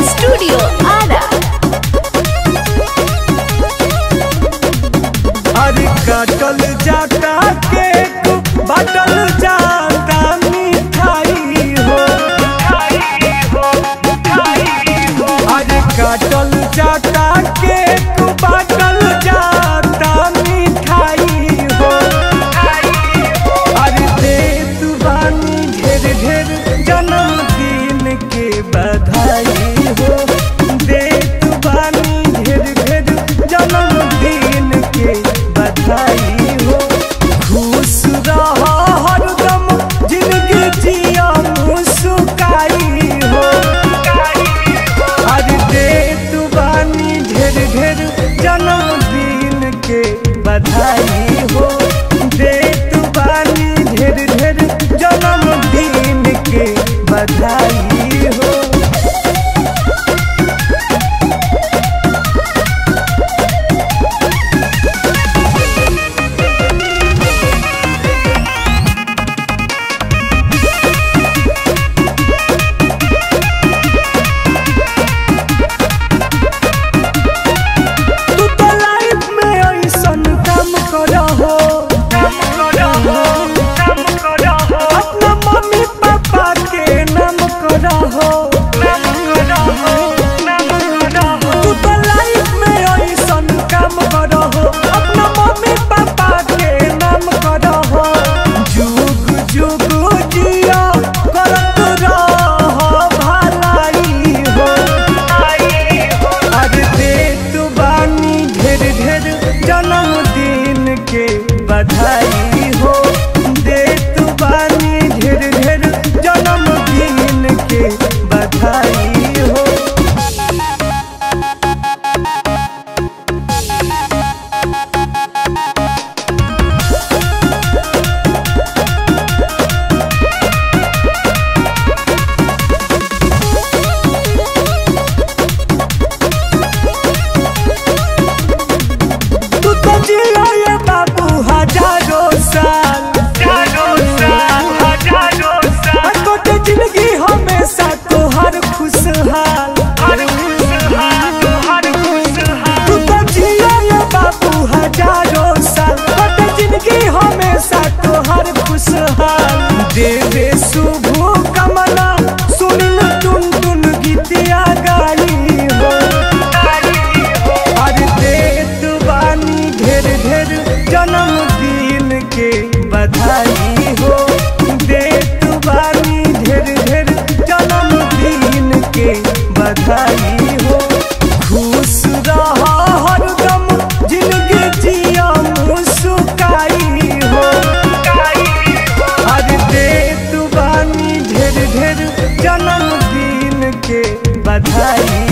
Studio Ara बधाई जन्मदिन के बधाई। देवे शुभ कमला सुन टुन टुन गीतिया गाई हो। अरे देत बानी ढेर ढेर जन्मदिन के बधाई हो। देत बानी ढेर ढेर जन्मदिन के बधाई ढेर जन्मदिन के बधाई।